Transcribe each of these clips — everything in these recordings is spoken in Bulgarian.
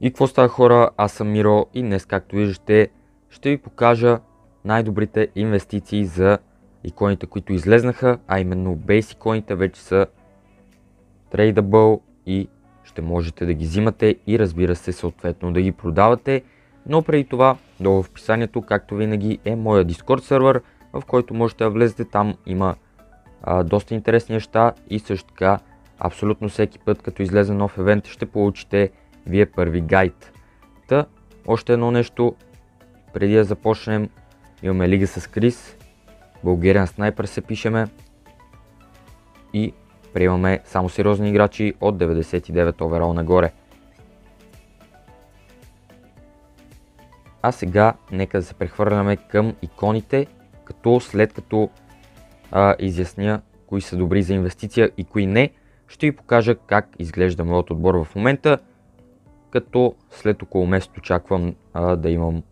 И какво става хора, аз съм Миро и днес както виждате ще ви покажа най-добрите инвестиции за иконите, които излезнаха, а именно base иконите вече са tradable и ще можете да ги взимате и разбира се съответно да ги продавате. Но преди това, долу в описанието, както винаги, е моя Discord сервер, в който можете да влезете. Там има а, доста интересни неща и също така абсолютно всеки път, като излезе нов евент, ще получите вие първи гайд. Та, още едно нещо, преди да започнем, имаме Лига с Крис, Българен снайпер се пишеме и приемаме само сериозни играчи от 99 оверал нагоре. А сега нека да се прехвърляме към иконите, като след като а, изясня кои са добри за инвестиция и кои не, ще ви покажа как изглежда моят отбор в момента, като след около месец очаквам а, да имам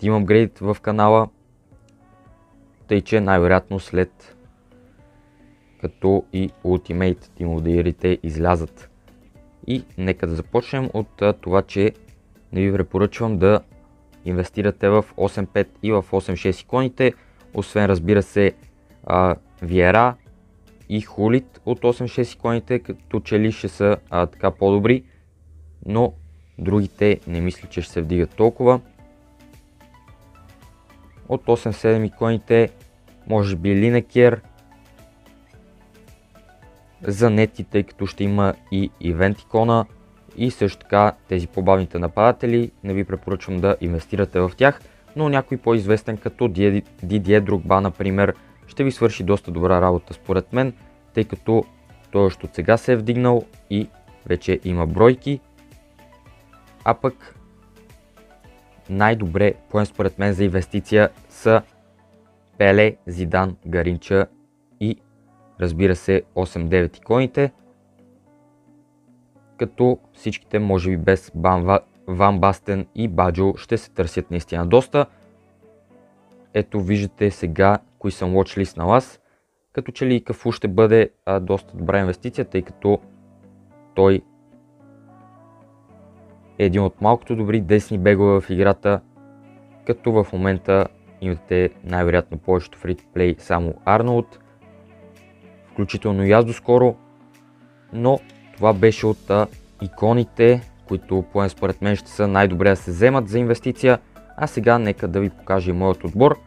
Team Upgrade в канала, тъй че най-вероятно след като и Ultimate of излязат. И нека да започнем от а, това, че не ви препоръчвам да инвестирате в 8.5 и в 8.6 иконите, освен разбира се а, Viera и Hulit от 8.6 иконите, като че ли ще са а, така по-добри, но другите не мисля, че ще се вдигат толкова. От 8.7 иконите, може би Lineker, за нети, тъй като ще има и ивент икона и също така тези по-бавните нападатели, не ви препоръчвам да инвестирате в тях, но някой по-известен като Didier Drogba, например, ще ви свърши доста добра работа според мен, тъй като той още от сега се е вдигнал и вече има бройки. А пък най-добре, поем според мен за инвестиция са Пеле, Зидан, Гаринча и разбира се 8-9 иконите. Като всичките може би без Ван Бастен и Баджо ще се търсят наистина доста. Ето виждате сега кои съм watchlist на вас. Като че ли Кафу ще бъде а, доста добра инвестиция, тъй като той е един от малкото добри десни бегове в играта, като в момента имате най-вероятно повечето фритплей само Арнолд, включително и аз доскоро, но това беше от а, иконите, които поне според мен ще са най-добре да се вземат за инвестиция, а сега нека да ви покажа и моят отбор,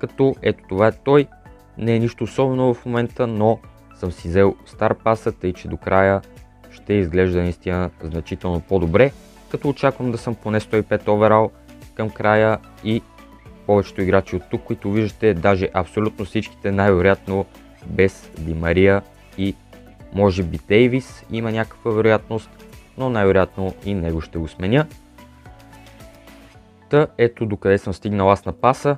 като ето това е той, не е нищо особено в момента, но съм си взел стар паса, тъй че до края ще изглежда наистина значително по-добре, като очаквам да съм поне 105 оверал към края и повечето играчи от тук, които виждате, даже абсолютно всичките най-вероятно без Ди Мария и може би Дейвис има някаква вероятност, но най-вероятно и него ще го сменя. Та ето докъде съм стигнал аз на паса.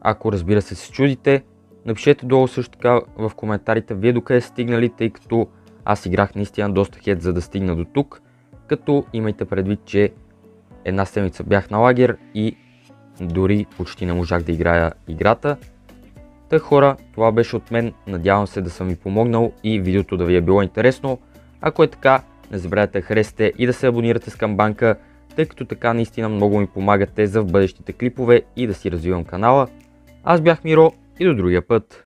Ако разбира се се чудите, напишете долу също така в коментарите вие докъде стигнали, тъй като аз играх наистина доста хед за да стигна до тук, като имайте предвид, че една седмица бях на лагер и дори почти не можах да играя играта. Та хора, това беше от мен, надявам се да съм ви помогнал и видеото да ви е било интересно. Ако е така, не забравяйте да харесате и да се абонирате с камбанка, тъй като така наистина много ми помагате за в бъдещите клипове и да си развивам канала. Аз бях Миро и до другия път.